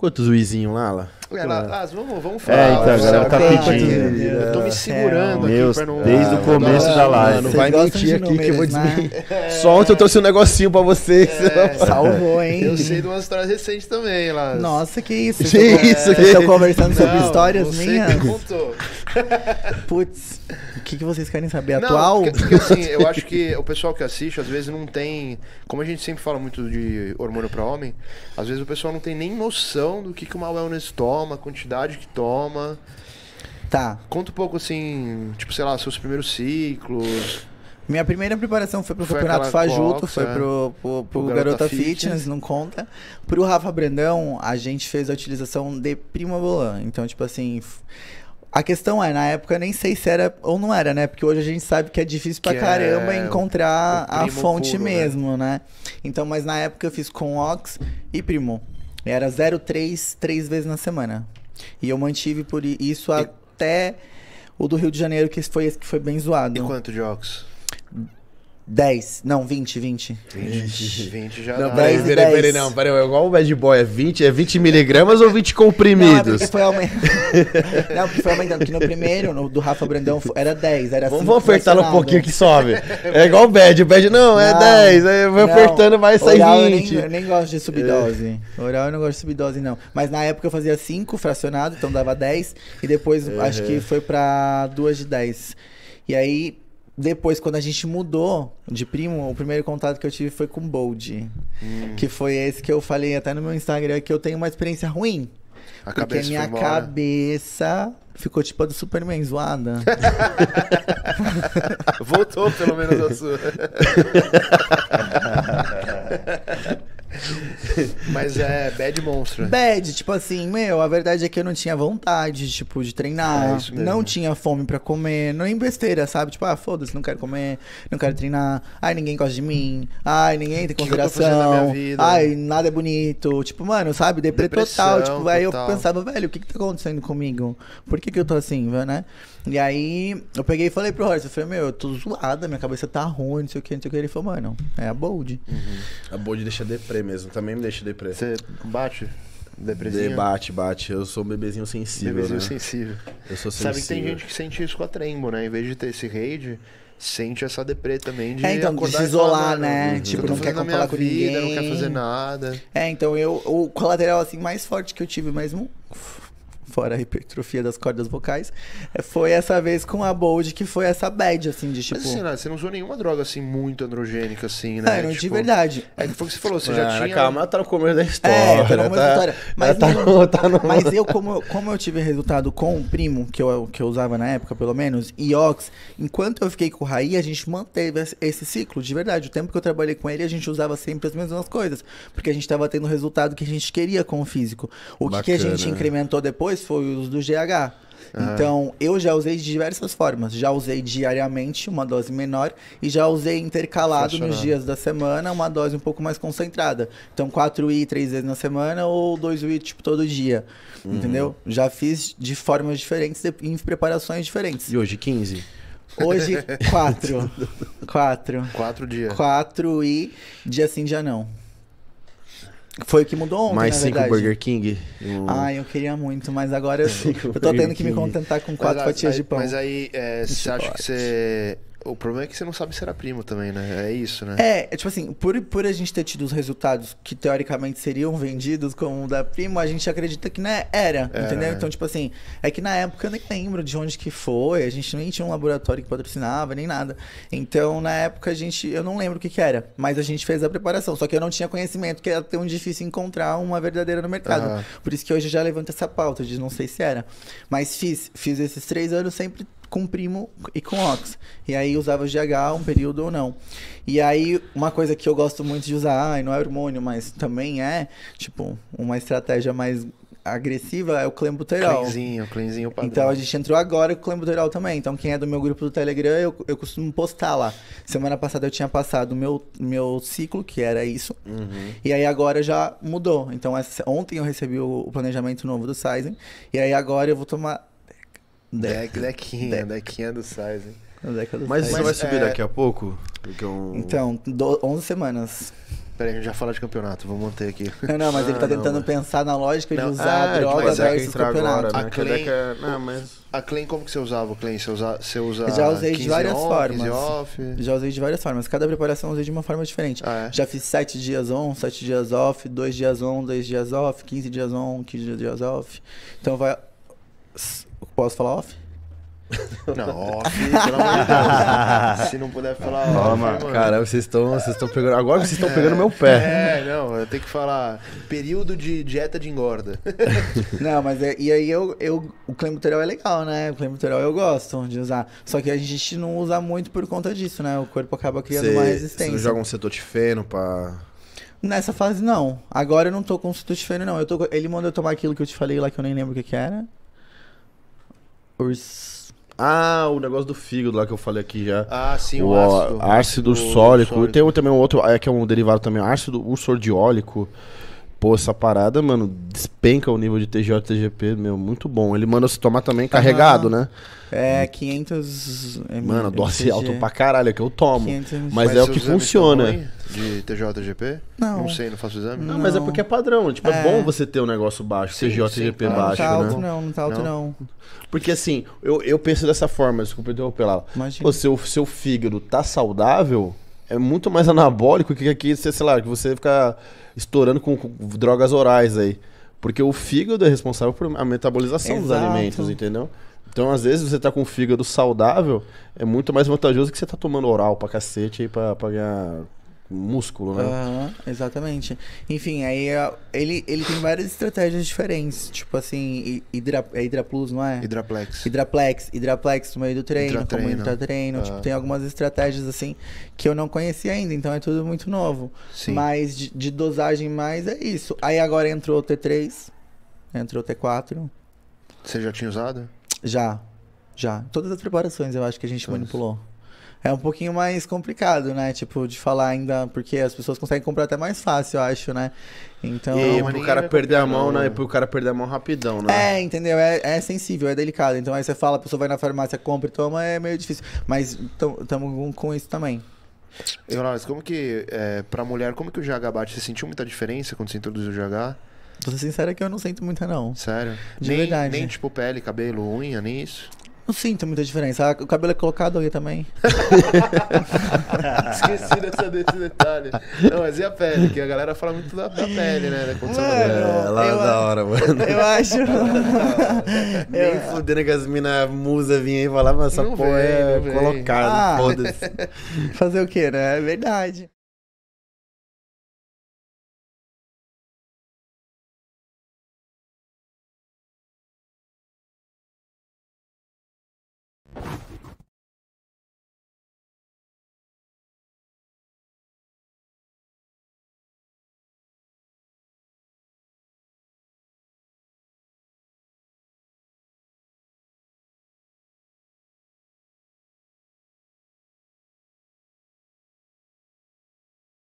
Quantos uizinhos lá, lá? Ela, ah, vamos, vamos falar. É, então, sabe? tá Eu pedindo. Eu tô me segurando Meu, aqui pra não. desde o começo não, da live. não, Não Vocês vai mentir aqui que eu vou números, né? desmentir. Só ontem eu trouxe um negocinho pra você. que você É, Salvou, hein? Eu sei de umas histórias recentes também lá. Nossa, que isso. Que Vocês isso, Vocês que estão isso? conversando sobre Não, histórias você minhas? que contou. Putz, o que, que vocês querem saber? Não, Atual? Porque, porque, assim, eu acho que o pessoal que assiste, às vezes não tem. Como a gente sempre fala muito de hormônio pra homem, às vezes o pessoal não tem nem noção do que, que uma wellness toma, a quantidade que toma. Tá. Conta um pouco assim, tipo, sei lá, seus primeiros ciclos. Minha primeira preparação foi pro Foi Campeonato Fajuto, Cox, foi é. pro, pro, pro Pro Garota, Garota Fitness, Fitness. não conta. Pro Rafa Brandão, a gente fez a utilização de Primobolan. Então, tipo assim. A questão é, na época eu nem sei se era ou não era, né? Porque hoje a gente sabe que é difícil pra Que é caramba o encontrar a fonte puro, né? mesmo, né? Então, mas na época eu fiz com Ox e Primo. E Era 0,3 três vezes na semana. E eu mantive por isso até o do Rio de Janeiro, que foi esse que foi bem zoado. E quanto de ox? 10, não, 20, 20. 20, 20 já Não, dá. peraí, peraí, peraí, dez. não, peraí, é igual o Bad Boy, é 20, é 20 miligramas ou 20 Não, é comprimidos? porque foi aumentando. não, porque foi aumentando. Porque no primeiro, no do Rafa Brandão, era 10. Era Vamos, apertar um pouquinho que sobe. É igual o Bad, o Bad não, é Não, 10, aí vai não. apertando, vai sair Oral eu 20. nem, eu nem gosto de subdose. Oral eu não gosto de subdose, não. Mas na época eu fazia 5 fracionado, então dava 10. E depois acho que foi pra 2 de 10. E aí, depois, quando a gente mudou de primo, o primeiro contato que eu tive foi com o Bold. Hum. Que foi esse que eu falei até no meu Instagram que eu tenho uma experiência ruim. A Porque cabeça minha cabeça ficou tipo a do Superman zoada. Voltou pelo menos a sua. Mas é Bad Monstro. Bad, tipo assim, meu, a verdade é que eu não tinha vontade, tipo, de treinar. É não tinha fome pra comer, nem besteira, sabe? Tipo, ah, foda-se, não quero comer, não quero treinar. Ai, ninguém gosta de mim. Ai, ninguém tem que eu tô fazendo na minha consideração. vida? Ai, nada é bonito. Tipo, mano, sabe? Deprê Depressão, total. Tipo, aí eu pensava, velho, o que que tá acontecendo comigo? Por que que eu tô assim, né? E aí, eu peguei e falei pro Horst, eu falei, meu, eu tô zoada, minha cabeça tá ruim, não sei o que, não sei o que. Ele falou, mano, é a Bold. A Bold deixa deprê mesmo, também me deixa deprê. Você bate? Depresinha? Debate, bate. Eu sou um bebezinho sensível, Bebezinho né? sensível. Eu sou sensível. Sabe que tem gente que sente isso com a Trembo, né? Em vez de ter esse raid, sente essa deprê também de É, então, de se falar, isolar, "Mano, né? eu Tipo, não quer falar com vida, não quer ninguém. fazer nada. É, então eu o colateral assim mais forte que eu tive mesmo fora a hipertrofia das cordas vocais, é, foi essa vez com a Bold, que foi essa bad assim de tipo, Mas assim, você não usou nenhuma droga assim muito androgênica, assim, né? é, não de Tipo, verdade. É que foi o que você falou, você já Mano, tinha. Calma, ela tá no começo da história. É, pelo menos tá, história. Mas, tá, não- no- tá no- mas eu, como, como eu tive resultado com o primo, que eu, que eu usava na época, pelo menos, e Ox, enquanto eu fiquei com o Raí, a gente manteve esse- ciclo, de verdade. O tempo que eu trabalhei com ele, a gente usava sempre as mesmas coisas, porque a gente tava tendo o resultado que a gente queria com o físico. O que, que a gente incrementou depois foi o uso do GH. Então, eu já usei de diversas formas. Já usei diariamente, uma dose menor, e já usei intercalado nos dias da semana, uma dose um pouco mais concentrada. Então, 4i três vezes na semana ou 2i tipo todo dia. Uhum. Entendeu? Já fiz de formas diferentes, em preparações diferentes. E hoje, 15? Hoje, 4. 4. Quatro dias. 4 e dia sim, dia não. Foi o que mudou ontem, Mais na 5 verdade. Burger King? Um- Ai, eu queria muito, mas agora eu, Cinco eu tô tendo que me contentar com Mas quatro a- fatias aí- de pão. Mas aí, é, você acha que você. O problema é que você não sabe se era primo também, né? É isso, né? É, é tipo assim, por, por a gente ter tido os resultados que teoricamente seriam vendidos como o da Primo, a gente acredita que né, era, Era, entendeu? é. Então, tipo assim, é que na época eu nem lembro de onde que foi, a gente nem tinha um laboratório que patrocinava, nem nada. Então, na época, a gente, eu não lembro o que que era, mas a gente fez a preparação, só que eu não tinha conhecimento que era tão difícil encontrar uma verdadeira no mercado. Aham. Por isso que hoje eu já levanto essa pauta de não sei se era. Mas fiz, fiz esses três anos sempre com Primo e com Ox. E aí usava GH um período ou não. E aí, uma coisa que eu gosto muito de usar, ai, não é hormônio, mas também é, tipo, uma estratégia mais agressiva é o clenbuterol. Cleanzinho, cleanzinho padrão. Então a gente entrou agora com o clenbuterol também. Então quem é do meu grupo do Telegram, eu, eu costumo postar lá. Semana passada eu tinha passado o meu, meu ciclo, que era isso. Uhum. E aí agora já mudou. Então essa- ontem eu recebi o, o planejamento novo do Sizen. E aí agora eu vou tomar. Deck, dequinha, Deck. dequinha do size. a Mas Sizen. você vai subir é- daqui a pouco? Porque um... Então, do, 11 semanas. Peraí, a gente já fala de campeonato, vamos manter aqui. Não, não, mas ele tá Ah, não, tentando mas- pensar na lógica de Não, usar É, droga mas é que versus entra campeonato. agora, A né? Daí que é- Não, mas... A Clean, como que você usava o Clean? Você usa, você usa Eu já usei de 15 várias on, formas. 15 off? Já usei de várias formas. Cada preparação eu usei de uma forma diferente. Ah, é? Já fiz 7 dias on, 7 dias off, 2 dias on, 2 dias off, 15 dias on, 15 dias off. Então vai. Posso falar off? Não, off, pelo amor de Deus. Se não puder falar off, Toma, mano. cara, vocês estão vocês estão pegando. Agora vocês estão pegando meu pé. É, não, eu tenho que falar período de dieta de engorda. Não, mas é, e aí eu, eu o clenbuterol é legal, né? O clenbuterol eu gosto de usar. Só que a gente não usa muito por conta disso, né? O corpo acaba criando Você- uma Você resistência. não joga um cetotifeno pra. Nessa fase não. Agora eu não tô com citotifeno não. Eu tô, ele mandou eu tomar aquilo que eu te falei lá que eu nem lembro o que que era. Urs... Ah, o negócio do fígado lá que eu falei aqui já. Ah, sim, o o, ácido. ácido, sólico. Tem também um outro, é, que é um derivado também, ácido ursordiólico. Pô, essa parada, mano, despenca o nível de TGO e TGP, meu, muito bom. Ele manda você tomar também carregado, né? É 500... Mano, dose mg. alta pra caralho, é que eu tomo. 500 mg. Mas é o que funciona. De TJGP? Não. Não sei, não faço exame. Não, mas é Não. porque é padrão. Tipo, é, É. bom você ter um negócio baixo, Sim, TGO, sim, TGP claro. Não, não baixo, tá alto né? não, não tá alto não. Porque assim, eu, eu penso dessa forma, desculpa interromper lá. Imagina. Pô, seu, seu fígado tá saudável, é muito mais anabólico que aqui, sei lá, que você fica estourando com, com drogas orais aí. Porque o fígado é responsável por a metabolização dos Exato. alimentos, entendeu? Então, às vezes, você tá com o fígado saudável, é muito mais vantajoso que você tá tomando oral pra cacete aí pra, pra ganhar músculo, né? Aham, exatamente. Enfim, aí ele, ele tem várias estratégias diferentes. Tipo assim, hi- hidra, é Hidra Plus, não é? Hidraplex. Hidraplex, Hidraplex no meio do treino, como Intratreino. intratreino. Ah. Tipo, tem algumas estratégias assim que eu não conhecia ainda, então é tudo muito novo. Sim. Mas de, de dosagem mais é isso. Aí agora entrou o T3, entrou o T4. Você já tinha usado? Já, já. Todas as preparações eu acho que a gente Todas. manipulou. É um pouquinho mais complicado, né? Tipo, de falar ainda, porque as pessoas conseguem comprar até mais fácil, eu acho, né? Então. e aí, pro cara perder a mão, né? E pro cara perder a mão rapidão, né? É, entendeu? É, é sensível, é delicado. Então aí você fala, a pessoa vai na farmácia, compra e toma, é meio difícil. Mas estamos com isso também. E, Ronaldo, como que, é, pra mulher, como que o GH bate? Você sentiu muita diferença quando você introduziu o GH? Vou ser sincero que eu não sinto muita, não. Sério? De nem, verdade. Nem, tipo, pele, cabelo, unha, nem isso? Não sinto muita diferença. Ah, O cabelo é colocado ali também. Esqueci dessa, desse detalhe. Não, mas e a pele? Que a galera fala muito da, da pele, né? Da condição da Mano. É, lá eu- da hora, mano. Eu acho. Nem fudendo que as minas musa vinham aí e falavam, essa Não porra vem, é colocada, Ah. Fazer o quê, né? É verdade.